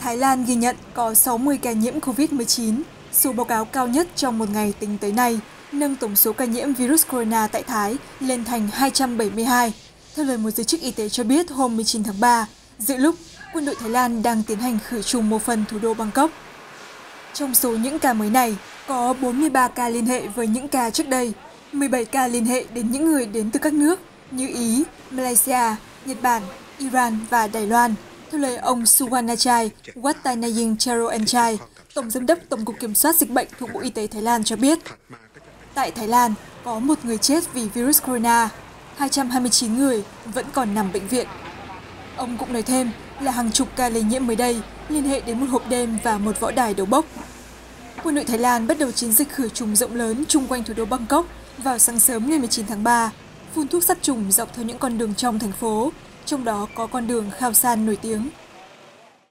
Thái Lan ghi nhận có 60 ca nhiễm COVID-19, số báo cáo cao nhất trong một ngày tính tới nay, nâng tổng số ca nhiễm virus corona tại Thái lên thành 272. Theo lời một giới chức y tế cho biết hôm 19 tháng 3, giữa lúc quân đội Thái Lan đang tiến hành khử trùng một phần thủ đô Bangkok. Trong số những ca mới này, có 43 ca liên hệ với những ca trước đây, 17 ca liên hệ đến những người đến từ các nước như Ý, Malaysia, Nhật Bản, Iran và Đài Loan. Theo lời ông Suwanachai Wattanayin Charoenchai, Tổng Giám đốc Tổng cục Kiểm soát Dịch bệnh thuộc Bộ Y tế Thái Lan cho biết, tại Thái Lan có một người chết vì virus corona, 229 người vẫn còn nằm bệnh viện. Ông cũng nói thêm là hàng chục ca lây nhiễm mới đây liên hệ đến một hộp đêm và một võ đài đấu bốc. Quân đội Thái Lan bắt đầu chiến dịch khử trùng rộng lớn chung quanh thủ đô Bangkok vào sáng sớm ngày 19 tháng 3, phun thuốc sát trùng dọc theo những con đường trong thành phố, trong đó có con đường Khao San nổi tiếng.